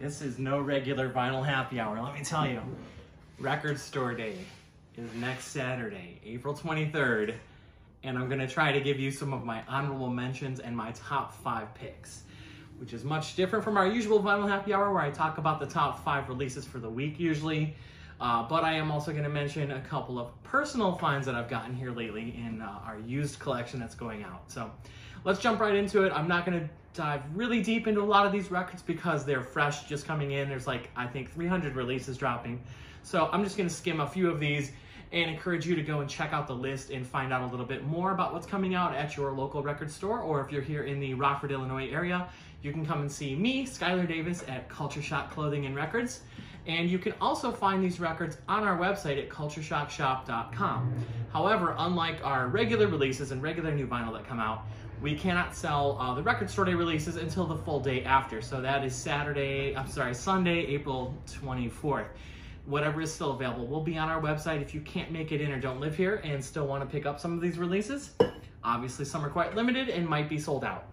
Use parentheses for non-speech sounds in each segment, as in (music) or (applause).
This is no regular vinyl happy hour, let me tell you. Record store day is next Saturday, April 23rd, and I'm gonna try to give you some of my honorable mentions and my top five picks, which is much different from our usual vinyl happy hour where I talk about the top five releases for the week usually. Uh, but I am also going to mention a couple of personal finds that I've gotten here lately in uh, our used collection that's going out. So let's jump right into it. I'm not going to dive really deep into a lot of these records because they're fresh, just coming in. There's like, I think 300 releases dropping. So I'm just gonna skim a few of these and encourage you to go and check out the list and find out a little bit more about what's coming out at your local record store. Or if you're here in the Rockford, Illinois area, you can come and see me, Skyler Davis, at Culture Shock Clothing and Records. And you can also find these records on our website at cultureshockshop.com. However, unlike our regular releases and regular new vinyl that come out, we cannot sell uh, the record store day releases until the full day after. So that is Saturday, I'm sorry, Sunday, April 24th. Whatever is still available will be on our website if you can't make it in or don't live here and still want to pick up some of these releases. Obviously, some are quite limited and might be sold out.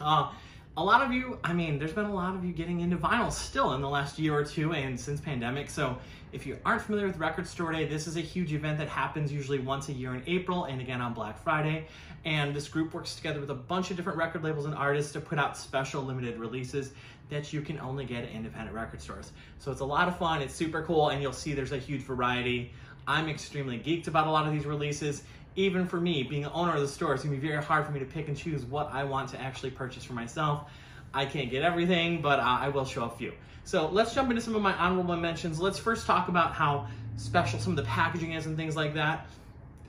Uh, a lot of you, I mean, there's been a lot of you getting into vinyl still in the last year or two and since pandemic. So if you aren't familiar with Record Store Day, this is a huge event that happens usually once a year in April and again on Black Friday. And this group works together with a bunch of different record labels and artists to put out special limited releases that you can only get at independent record stores. So it's a lot of fun, it's super cool, and you'll see there's a huge variety. I'm extremely geeked about a lot of these releases. Even for me, being the owner of the store, it's gonna be very hard for me to pick and choose what I want to actually purchase for myself. I can't get everything, but I will show a few. So let's jump into some of my honorable mentions. Let's first talk about how special some of the packaging is and things like that.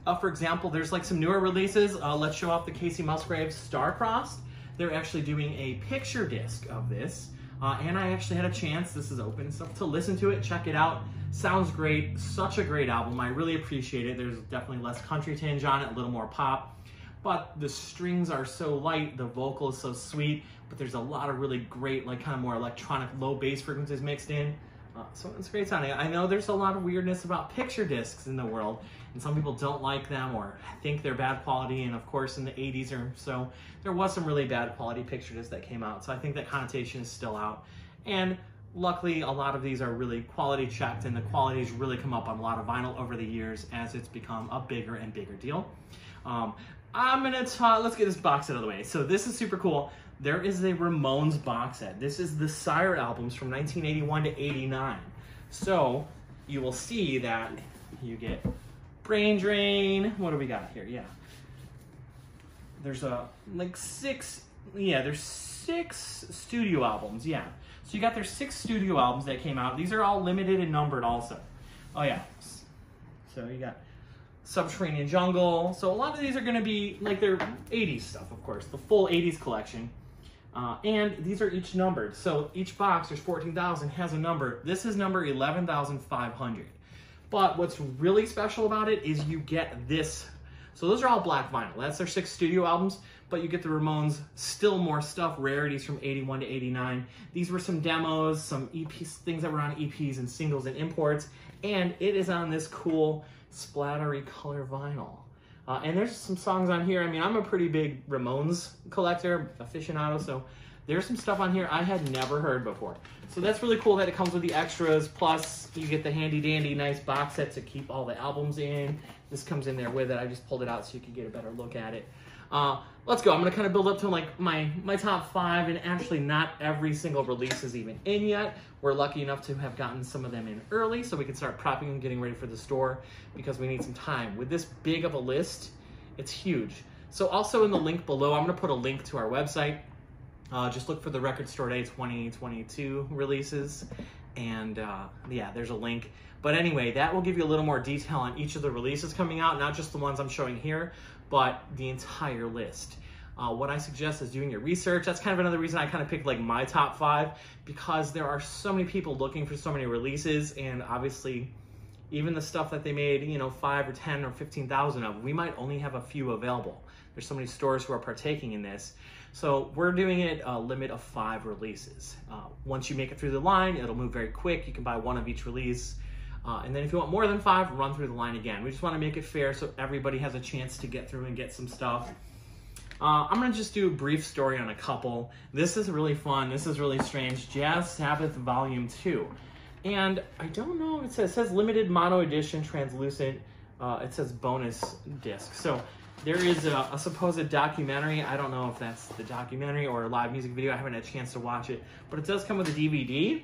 Uh, for example, there's like some newer releases. Uh, let's show off the Kacey Musgraves Starcrossed. They're actually doing a picture disc of this. Uh, and I actually had a chance, this is open stuff, to listen to it, check it out. Sounds great, such a great album. I really appreciate it. There's definitely less country tinge on it, a little more pop. But the strings are so light, the vocal is so sweet, but there's a lot of really great, like kind of more electronic low bass frequencies mixed in. Uh, so it's great sounding. I know there's a lot of weirdness about picture discs in the world, and some people don't like them or think they're bad quality. And of course, in the 80s or so, there was some really bad quality picture discs that came out. So I think that connotation is still out. And luckily, a lot of these are really quality checked, and the quality's really come up on a lot of vinyl over the years as it's become a bigger and bigger deal. Um, I'm gonna talk, let's get this box out of the way. So this is super cool there is a Ramones box set. This is the Sire albums from 1981 to 89. So you will see that you get Brain Drain. What do we got here? Yeah. There's a like six, yeah, there's six studio albums, yeah. So you got their six studio albums that came out. These are all limited and numbered also. Oh yeah. So you got Subterranean Jungle. So a lot of these are gonna be like their 80s stuff, of course, the full 80s collection. Uh, and these are each numbered. So each box, there's 14,000, has a number. This is number 11,500. But what's really special about it is you get this. So those are all black vinyl. That's their six studio albums, but you get the Ramones, still more stuff, rarities from 81 to 89. These were some demos, some EPs, things that were on EPs and singles and imports. And it is on this cool splattery color vinyl. Uh, and there's some songs on here. I mean, I'm a pretty big Ramones collector, aficionado, so there's some stuff on here I had never heard before. So that's really cool that it comes with the extras, plus you get the handy dandy nice box set to keep all the albums in. This comes in there with it. I just pulled it out so you could get a better look at it. Uh, let's go. I'm gonna kind of build up to like my, my top five, and actually not every single release is even in yet. We're lucky enough to have gotten some of them in early so we can start prepping and getting ready for the store because we need some time. With this big of a list, it's huge. So also in the link below, I'm gonna put a link to our website. Uh, just look for the Record Store Day 2022 releases. And uh, yeah, there's a link. But anyway, that will give you a little more detail on each of the releases coming out, not just the ones I'm showing here, but the entire list. Uh, what I suggest is doing your research. That's kind of another reason I kind of picked like my top five because there are so many people looking for so many releases, and obviously, even the stuff that they made, you know, five or ten or fifteen thousand of, we might only have a few available. There's so many stores who are partaking in this, so we're doing it a limit of five releases. Uh, once you make it through the line, it'll move very quick. You can buy one of each release. Uh, and then if you want more than five, run through the line again. We just want to make it fair so everybody has a chance to get through and get some stuff. Uh, I'm gonna just do a brief story on a couple. This is really fun. This is really strange. Jazz Sabbath Volume 2. And I don't know, it says, it says limited mono edition translucent. Uh, it says bonus disc. So there is a, a, supposed documentary. I don't know if that's the documentary or a live music video. I haven't had a chance to watch it, but it does come with a DVD.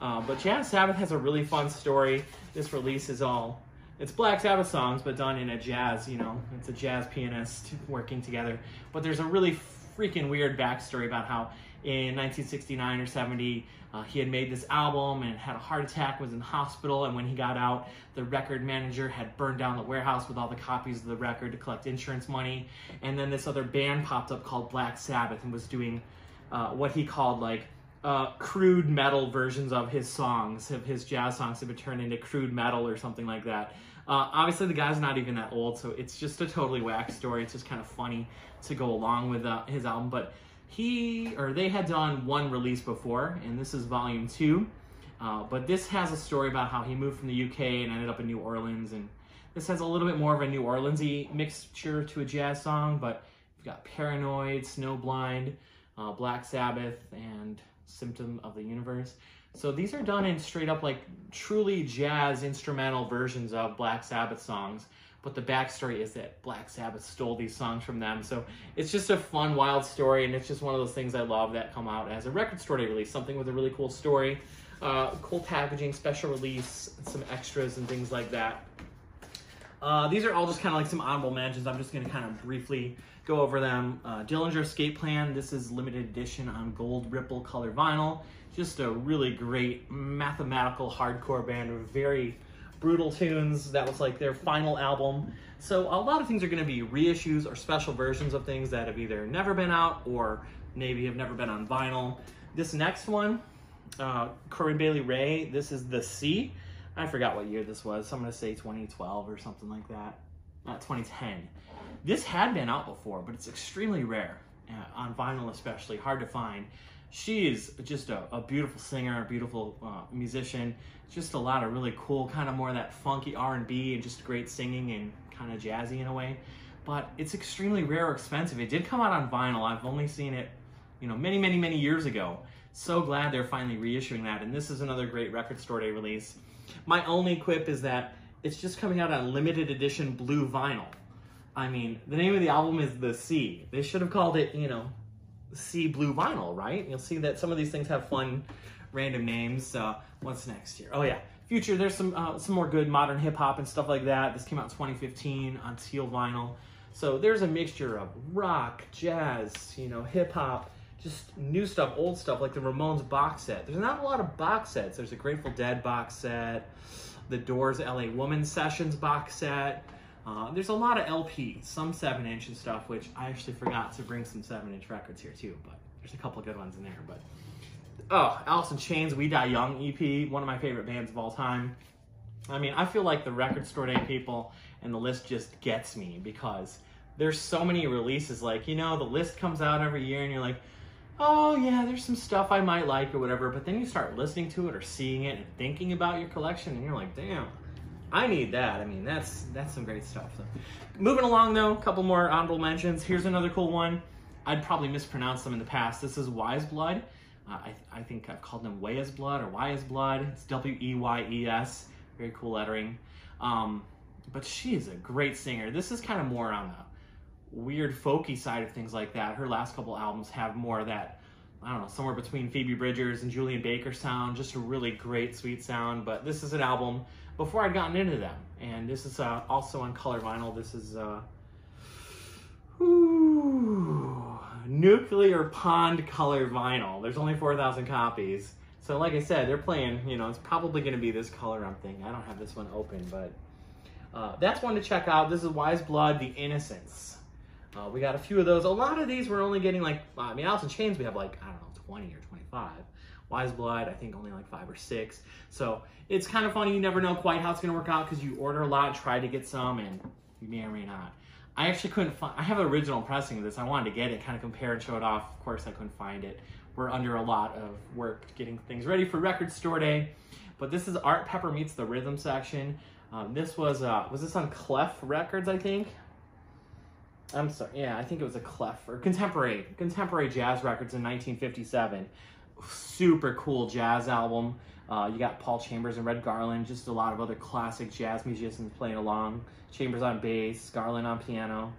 Uh, but Jazz Sabbath has a really fun story. This release is all it's Black Sabbath songs, but done in a jazz, you know, it's a jazz pianist working together. But there's a really freaking weird backstory about how in 1969 or 70, uh, he had made this album and had a heart attack, was in hospital, and when he got out, the record manager had burned down the warehouse with all the copies of the record to collect insurance money. And then this other band popped up called Black Sabbath and was doing uh, what he called like uh, crude metal versions of his songs, of his jazz songs have been turned into crude metal or something like that. Uh, obviously, the guy's not even that old, so it's just a totally whack story. It's just kind of funny to go along with uh, his album. But he or they had done one release before, and this is volume two. Uh, but this has a story about how he moved from the UK and ended up in New Orleans, and this has a little bit more of a New Orleansy mixture to a jazz song. But you've got Paranoid, Snowblind, uh, Black Sabbath, and Symptom of the Universe. So these are done in straight up like truly jazz instrumental versions of Black Sabbath songs. But the backstory is that Black Sabbath stole these songs from them. So it's just a fun, wild story, and it's just one of those things I love that come out as a record store day release. Something with a really cool story, uh, cool packaging, special release, some extras and things like that. Uh, these are all just kind of like some honorable mentions. I'm just going to kind of briefly go over them. Uh, Dillinger Escape Plan. This is limited edition on gold ripple color vinyl just a really great mathematical hardcore band very brutal tunes. That was like their final album. So a lot of things are going to be reissues or special versions of things that have either never been out or maybe have never been on vinyl. This next one, uh, Corinne Bailey Rae, this is the Sea. I forgot what year this was. So I'm going to say 2012 or something like that. Not 2010. This had been out before, but it's extremely rare uh, on vinyl, especially hard to find she is just a, a beautiful singer, a beautiful uh, musician. Just a lot of really cool, kind of more of that funky R&B and just great singing and kind of jazzy in a way. But it's extremely rare or expensive. It did come out on vinyl. I've only seen it, you know, many, many, many years ago. So glad they're finally reissuing that. And this is another great record store day release. My only quip is that it's just coming out on limited edition blue vinyl. I mean, the name of the album is The Sea. They should have called it, you know, Sea blue vinyl, right? You'll see that some of these things have fun random names. Uh, what's next here? Oh yeah, Future. There's some uh, some more good modern hip hop and stuff like that. This came out in 2015 on teal vinyl. So there's a mixture of rock, jazz, you know, hip hop, just new stuff, old stuff, like the Ramones box set. There's not a lot of box sets. There's a Grateful Dead box set, the Doors LA Woman Sessions box set. Uh, there's a lot of LPs, some 7 inch and stuff, which I actually forgot to bring some 7 inch records here too, but there's a couple good ones in there. But Oh, Alice in Chains, We Die Young EP, one of my favorite bands of all time. I mean, I feel like the record store day people and the list just gets me because there's so many releases. Like, you know, the list comes out every year and you're like, oh yeah, there's some stuff I might like or whatever. But then you start listening to it or seeing it and thinking about your collection and you're like, damn, I need that. I mean, that's that's some great stuff. So, moving along though, a couple more honorable mentions. Here's another cool one. I'd probably mispronounce them in the past. This is Weyes Blood. Uh, I, I think I've called them Weyes Blood or Weyes Blood. It's W E Y E S. Very cool lettering. Um, but she is a great singer. This is kind of more on the weird folky side of things like that. Her last couple albums have more of that I don't know, somewhere between Phoebe Bridgers and Julien Baker sound, just a really great, sweet sound. But this is an album before I'd gotten into them. And this is uh, also on color vinyl. This is uh, Nuclear Pond color vinyl. There's only 4,000 copies. So like I said, they're playing, you know, it's probably going to be this color I'm thinking. I don't have this one open, but uh, that's one to check out. This is Weyes Blood, The Innocents. Uh, we got a few of those. A lot of these we're only getting like, I mean, Alice in Chains we have like, I don't know, 20 or 25. Weyes Blood, I think only like five or six. So it's kind of funny. You never know quite how it's going to work out because you order a lot, try to get some, and you may or may not. I actually couldn't find, I have an original pressing of this. I wanted to get it, kind of compare and show it off. Of course, I couldn't find it. We're under a lot of work getting things ready for record store day. But this is Art Pepper Meets the Rhythm section. Um, this was, uh, was this on Clef Records, I think? I'm sorry, yeah, I think it was a Clef or contemporary, contemporary jazz records in 1957. Super cool jazz album. Uh, you got Paul Chambers and Red Garland, just a lot of other classic jazz musicians playing along. Chambers on bass, Garland on piano.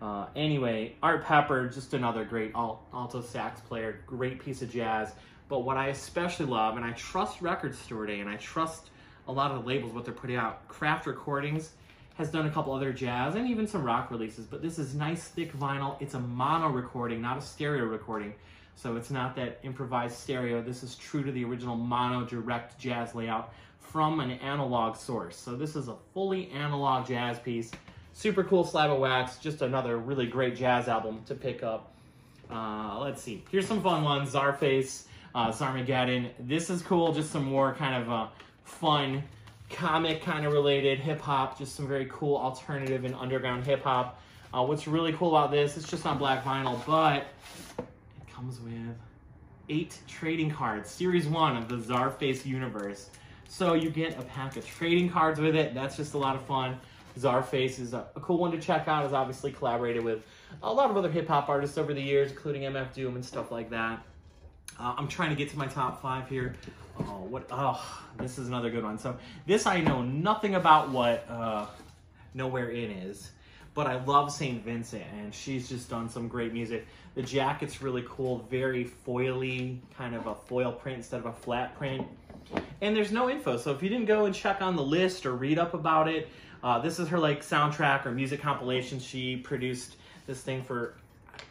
Uh, anyway, Art Pepper, just another great alt- alto sax player, great piece of jazz. But what I especially love, and I trust Record Store Day, and I trust a lot of the labels, what they're putting out, Craft Recordings has done a couple other jazz and even some rock releases, but this is nice thick vinyl. It's a mono recording, not a stereo recording. So it's not that improvised stereo. This is true to the original mono direct jazz layout from an analog source. So this is a fully analog jazz piece. Super cool slab of wax, just another really great jazz album to pick up. Uh, let's see, here's some fun ones. Czarface, uh, Czarmageddon. This is cool, just some more kind of uh, fun comic kind of related hip hop, just some very cool alternative and underground hip hop. Uh, what's really cool about this, it's just on black vinyl, but comes with eight trading cards, series one of the Czarface universe. So you get a pack of trading cards with it. That's just a lot of fun. Czarface is a, a cool one to check out. Has obviously collaborated with a lot of other hip hop artists over the years, including MF Doom and stuff like that. Uh, I'm trying to get to my top five here. Oh, what? Oh, this is another good one. So this I know nothing about what uh, Nowhere Inn is, but I love St. Vincent, and she's just done some great music. The jacket's really cool, very foily, kind of a foil print instead of a flat print. And there's no info, so if you didn't go and check on the list or read up about it, uh, this is her like soundtrack or music compilation. She produced this thing for.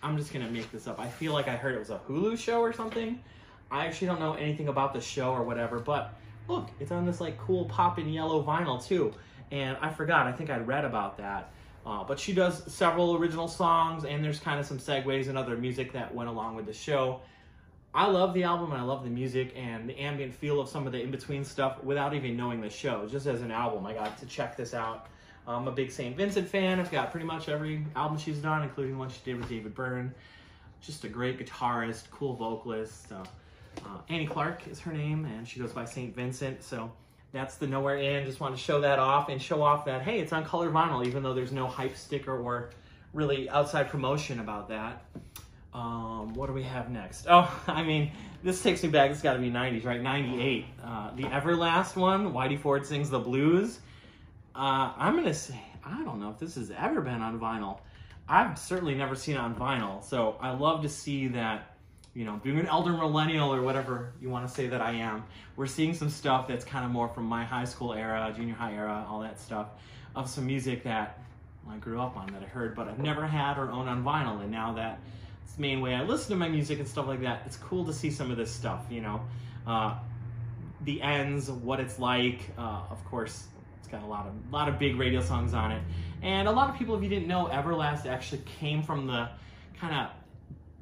I'm just gonna make this up. I feel like I heard it was a Hulu show or something. I actually don't know anything about the show or whatever, but look, it's on this like cool pop yellow vinyl too. And I forgot, I think I read about that. Uh, but she does several original songs, and there's kind of some segues and other music that went along with the show. I love the album and I love the music and the ambient feel of some of the in between stuff without even knowing the show. Just as an album, I got to check this out. I'm a big St. Vincent fan. I've got pretty much every album she's done, including one she did with David Byrne. Just a great guitarist, cool vocalist. Uh, uh, Annie Clark is her name, and she goes by St. Vincent. So that's the Nowhere Inn. Just want to show that off and show off that, hey, it's on color vinyl, even though there's no hype sticker or really outside promotion about that. Um, what do we have next? Oh, (laughs) I mean, this takes me back. It's got to be 90s, right? 98. Uh, the Everlast one, Whitey Ford sings the blues. Uh, I'm going to say, I don't know if this has ever been on vinyl. I've certainly never seen it on vinyl. So I love to see that, you know, being an elder millennial or whatever you want to say that I am, we're seeing some stuff that's kind of more from my high school era, junior high era, all that stuff, of some music that I grew up on, that I heard, but I've never had or owned on vinyl. And now that it's the main way I listen to my music and stuff like that, it's cool to see some of this stuff, you know. Uh, the ends, what it's like, uh, of course, it's got a lot of lot of big radio songs on it, and a lot of people, if you didn't know, Everlast actually came from the kind of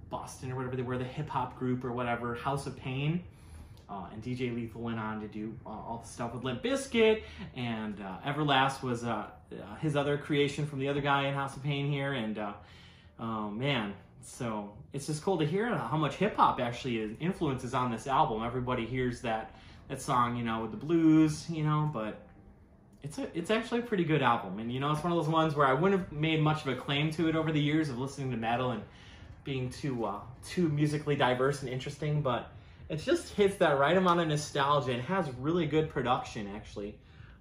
Boston or whatever they were, the hip hop group or whatever, House of Pain. Uh, and DJ Lethal went on to do uh, all the stuff with Limp Bizkit, and uh, Everlast was uh, uh, his other creation from the other guy in House of Pain here, and uh, oh man, so it's just cool to hear how much hip hop actually is, influences on this album. Everybody hears that that song, you know, with the blues, you know, but it's a, it's actually a pretty good album, and you know, it's one of those ones where I wouldn't have made much of a claim to it over the years of listening to metal and being too uh, too musically diverse and interesting, but it just hits that right amount of nostalgia and has really good production. Actually,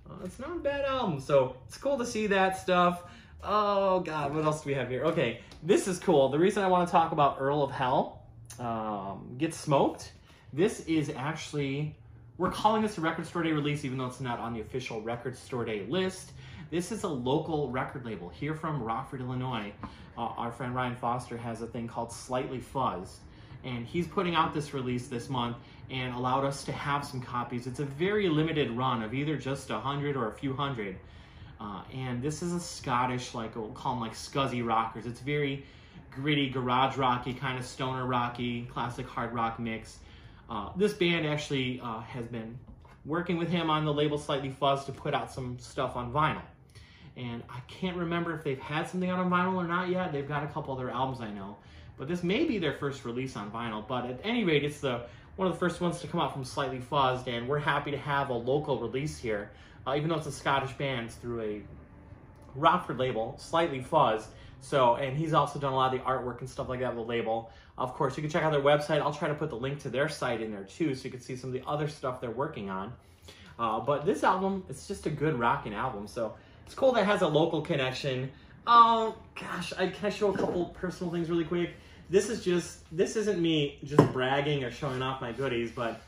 uh, it's not a bad album, so it's cool to see that stuff. Oh God, what else do we have here? Okay, this is cool. The reason I want to talk about Earl of Hell, um, Get Smoked. This is actually we're calling this a Record Store Day release, even though it's not on the official Record Store Day list. This is a local record label here from Rockford, Illinois. Uh, our friend Ryan Foster has a thing called Slightly Fuzzed, and he's putting out this release this month and allowed us to have some copies. It's a very limited run of either just a hundred or a few hundred. Uh, and this is a Scottish, like we'll call them like scuzzy rockers. It's very gritty, garage rocky, kind of stoner rocky, classic hard rock mix. Uh, this band actually uh, has been working with him on the label Slightly Fuzz to put out some stuff on vinyl. And I can't remember if they've had something out on vinyl or not yet. They've got a couple other albums I know. But this may be their first release on vinyl. But at any rate, it's the one of the first ones to come out from Slightly Fuzzed, and we're happy to have a local release here. Uh, even though it's a Scottish band, through a Rockford label, Slightly Fuzzed. So, and he's also done a lot of the artwork and stuff like that with the label. Of course, you can check out their website. I'll try to put the link to their site in there too, so you can see some of the other stuff they're working on. Uh, but this album, it's just a good rocking album. So it's cool that has a local connection. Oh gosh, I can I show a couple personal things really quick. This is just this isn't me just bragging or showing off my goodies, but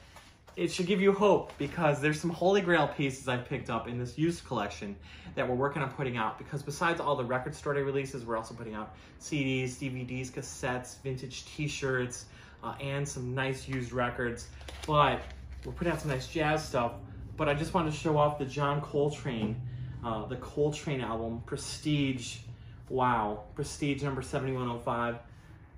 it should give you hope because there's some holy grail pieces I've picked up in this used collection that we're working on putting out. Because besides all the record store day releases, we're also putting out CDs, DVDs, cassettes, vintage T-shirts, uh, and some nice used records. But we're putting out some nice jazz stuff. But I just wanted to show off the John Coltrane, uh, the Coltrane album, Prestige. Wow, Prestige number 7105.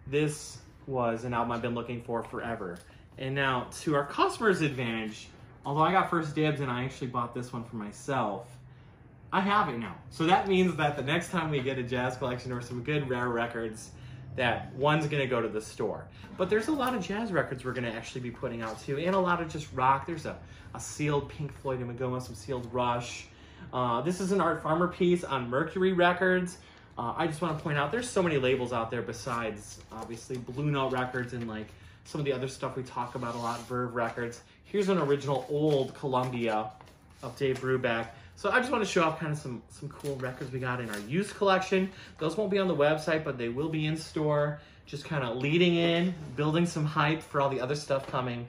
This was an album I've been looking for forever. And now, to our customer's advantage, although I got first dibs and I actually bought this one for myself, I have it now. So that means that the next time we get a jazz collection or some good rare records, that one's gonna go to the store. But there's a lot of jazz records we're gonna actually be putting out too, and a lot of just rock. There's a, a sealed Pink Floyd Ummagumma, some sealed Rush. Uh, this is an Art Farmer piece on Mercury Records. Uh, I just want to point out there's so many labels out there besides obviously Blue Note Records and like some of the other stuff we talk about a lot, Verve Records. Here's an original old Columbia of Dave Brubeck. So I just want to show off kind of some, some cool records we got in our used collection. Those won't be on the website, but they will be in store. Just kind of leading in, building some hype for all the other stuff coming.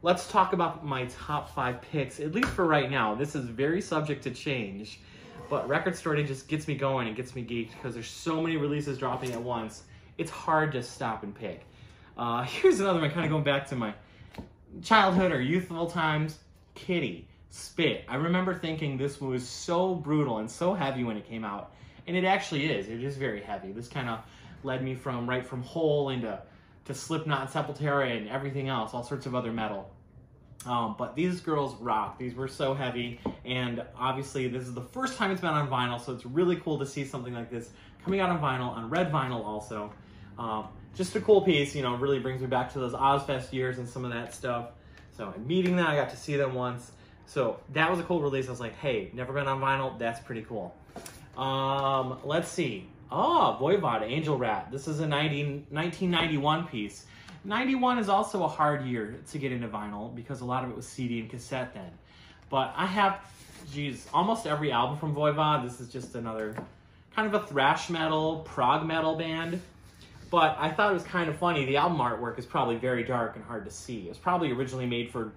Let's talk about my top five picks, at least for right now. This is very subject to change, but Record Store Day just gets me going and gets me geeked because there's so many releases dropping at once. It's hard to stop and pick. Uh, (laughs) here's another one, kind of going back to my childhood or youthful times. Kittie, Spit. I remember thinking this was so brutal and so heavy when it came out, and it actually is. It is very heavy. This kind of led me from right from Hole into to Slipknot, Sepultura, and everything else, all sorts of other metal. Um, but these girls rock. These were so heavy, and obviously this is the first time it's been on vinyl, so it's really cool to see something like this coming out on vinyl, on red vinyl also. Um, just a cool piece, you know, really brings me back to those Ozzfest years and some of that stuff. So meeting them, I got to see them once. So that was a cool release. I was like, hey, never been on vinyl. That's pretty cool. Um, let's see. Oh, Voivod, Angel Rat. This is a 90, 1991 piece. 91 is also a hard year to get into vinyl because a lot of it was CD and cassette then. But I have, geez, almost every album from Voivod. This is just another kind of a thrash metal, prog metal band. But I thought it was kind of funny. The album artwork is probably very dark and hard to see. It was probably originally made for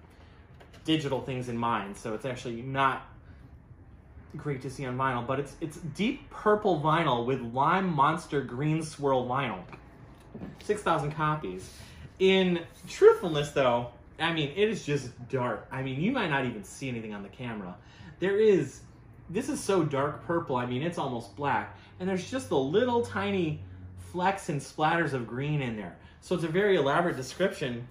digital things in mind, so it's actually not great to see on vinyl. But it's it's deep purple vinyl with lime monster green swirl vinyl. 6,000 copies. In truthfulness, though, I mean, it is just dark. I mean, you might not even see anything on the camera. There is, this is so dark purple, I mean, it's almost black. And there's just a little tiny flecks and splatters of green in there. So it's a very elaborate description,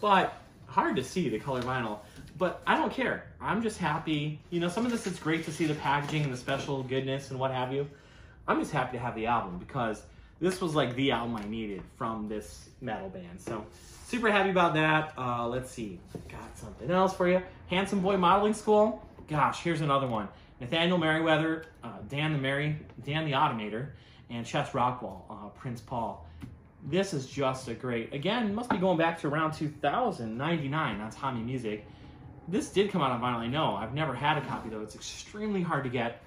but hard to see the color vinyl. But I don't care. I'm just happy. You know, some of this is great to see the packaging and the special goodness and what have you. I'm just happy to have the album because this was like the album I needed from this metal band. So super happy about that. Uh, let's see. Got something else for you. Handsome Boy Modeling School. Gosh, here's another one. Nathaniel Merriweather, uh, Dan the Mary, Dan the Automator, and Chest Rockwell, uh, Prince Paul. This is just a great, again, must be going back to around 2099 on Tommy Music. This did come out on vinyl, I know. I've never had a copy though. It's extremely hard to get.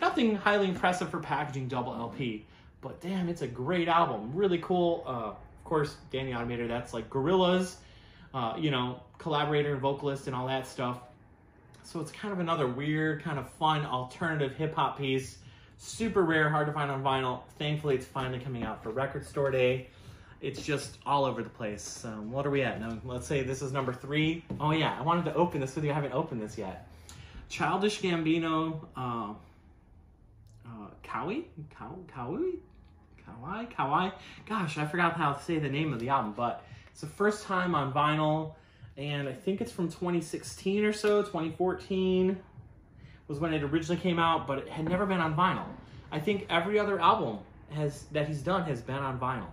Nothing highly impressive for packaging double LP, but damn, it's a great album. Really cool. Uh, of course, Danny Automator, that's like Gorillaz, uh, you know, collaborator and vocalist and all that stuff. So it's kind of another weird, kind of fun alternative hip hop piece Super rare, hard to find on vinyl. Thankfully, it's finally coming out for Record Store Day. It's just all over the place. Um, what are we at? Now, let's say this is number three. Oh yeah, I wanted to open this with you. I haven't opened this yet. Childish Gambino, uh, uh, Cowie? Kawaii? Kawaii? Gosh, I forgot how to say the name of the album, but it's the first time on vinyl, and I think it's from 2016 or so, 2014 was when it originally came out, but it had never been on vinyl. I think every other album has that he's done has been on vinyl.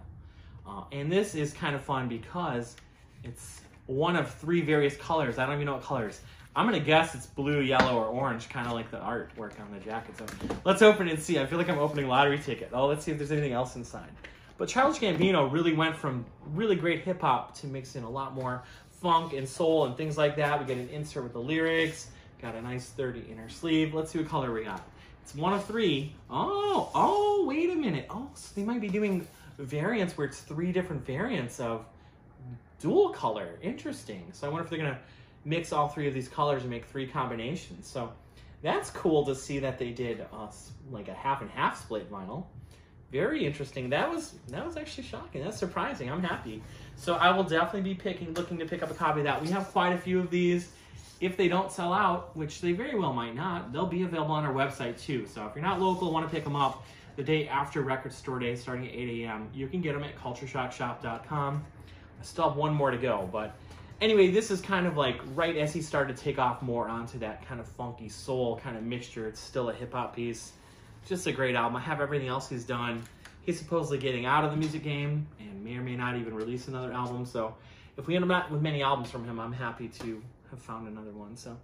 Uh, and this is kind of fun because it's one of three various colors. I don't even know what colors. I'm gonna guess it's blue, yellow, or orange, kind of like the artwork on the jacket. So let's open it and see. I feel like I'm opening a lottery ticket. Oh, let's see if there's anything else inside. But Childish Gambino really went from really great hip hop to mix in a lot more funk and soul and things like that. We get an insert with the lyrics. Got a nice 30 inner sleeve. Let's see what color we got. It's one of three. Oh, oh, wait a minute. Oh, so they might be doing variants where it's three different variants of dual color. Interesting. So I wonder if they're gonna mix all three of these colors and make three combinations. So that's cool to see that they did uh, like a half and half split vinyl. Very interesting. That was that was actually shocking. That's surprising. I'm happy. So I will definitely be picking, looking to pick up a copy of that. We have quite a few of these. If they don't sell out, which they very well might not, they'll be available on our website too. So if you're not local, want to pick them up the day after Record Store Day, starting at 8 a.m., you can get them at cultureshockshop.com. I still have one more to go, but anyway, this is kind of like right as he started to take off more onto that kind of funky soul kind of mixture. It's still a hip hop piece. Just a great album. I have everything else he's done. He's supposedly getting out of the music game and may or may not even release another album. So if we end up not with many albums from him, I'm happy to have found another one. So.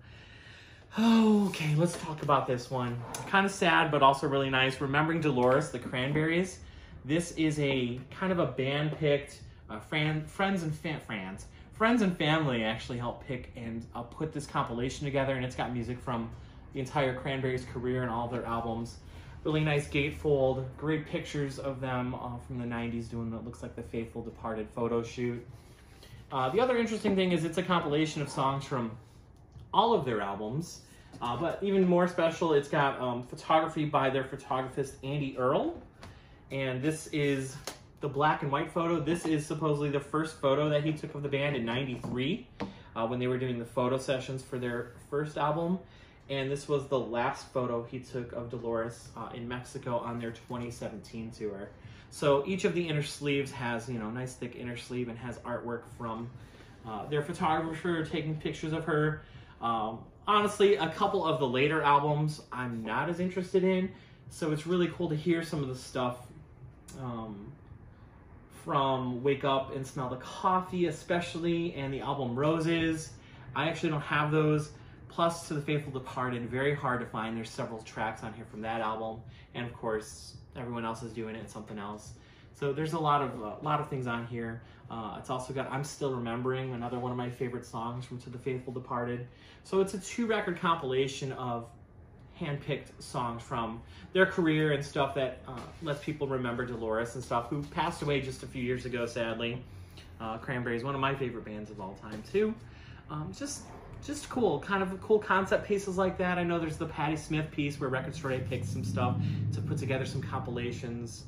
Okay, let's talk about this one. Kind of sad, but also really nice. Remembering Dolores, the Cranberries. This is a kind of a band picked uh, fran- friends and friends friends and family actually helped pick and uh, put this compilation together, and it's got music from the entire Cranberries career and all their albums. Really nice gatefold, great pictures of them uh, from the 90s doing what looks like the Faithful Departed photo shoot. Uh, the other interesting thing is it's a compilation of songs from all of their albums, uh, but even more special, it's got um, photography by their photographist Andy Earl, and this is the black and white photo. This is supposedly the first photo that he took of the band in 93 uh, when they were doing the photo sessions for their first album. And this was the last photo he took of Dolores uh, in Mexico on their 2017 tour. So each of the inner sleeves has, you know, nice thick inner sleeve and has artwork from uh, their photographer taking pictures of her. Um, honestly, a couple of the later albums I'm not as interested in. So it's really cool to hear some of the stuff um, from Wake Up and Smell the Coffee, especially, and the album Roses. I actually don't have those. Plus, To the Faithful Departed, very hard to find. There's several tracks on here from that album, and of course, everyone else is doing it, something else. So there's a lot of a uh, lot of things on here. Uh, it's also got I'm Still Remembering, another one of my favorite songs from To the Faithful Departed. So it's a two record compilation of handpicked songs from their career and stuff that uh, lets people remember Dolores and stuff, who passed away just a few years ago, sadly. Uh, Cranberries, one of my favorite bands of all time, too. Um, just just cool, kind of cool concept pieces like that. I know there's the Patti Smith piece where Record Store Day picked some stuff to put together some compilations.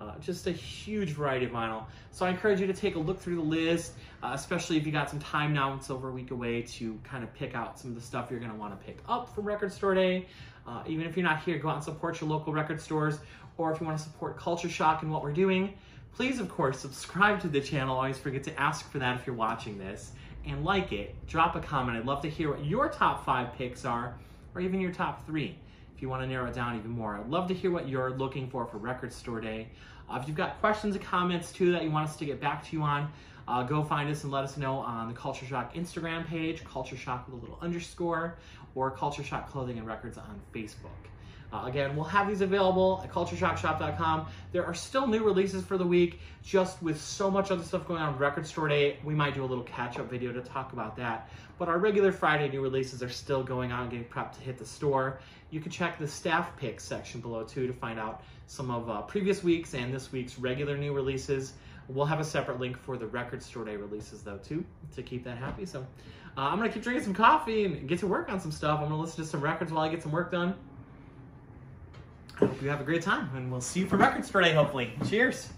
Uh, just a huge variety of vinyl. So I encourage you to take a look through the list, uh, especially if you got some time now. It's over a week away to kind of pick out some of the stuff you're going to want to pick up from Record Store Day. Uh, even if you're not here, go out and support your local record stores. Or if you want to support Culture Shock and what we're doing, please, of course, subscribe to the channel. Always forget to ask for that if you're watching this. And like it, drop a comment. I'd love to hear what your top five picks are, or even your top three if you want to narrow it down even more. I'd love to hear what you're looking for for Record Store Day. Uh, if you've got questions and comments too that you want us to get back to you on, uh, go find us and let us know on the Culture Shock Instagram page, Culture Shock with a little underscore, or Culture Shock Clothing and Records on Facebook. Uh, again, we'll have these available at cultureshockshop.com. There are still new releases for the week, just with so much other stuff going on Record Store Day. We might do a little catch up video to talk about that. But our regular Friday new releases are still going on, getting prepped to hit the store. You can check the staff picks section below too to find out some of uh, previous weeks and this week's regular new releases. We'll have a separate link for the Record Store Day releases though too to keep that happy. So uh, I'm gonna keep drinking some coffee and get to work on some stuff. I'm gonna listen to some records while I get some work done. Hope you have a great time, and we'll see you for Record Store hopefully. Cheers!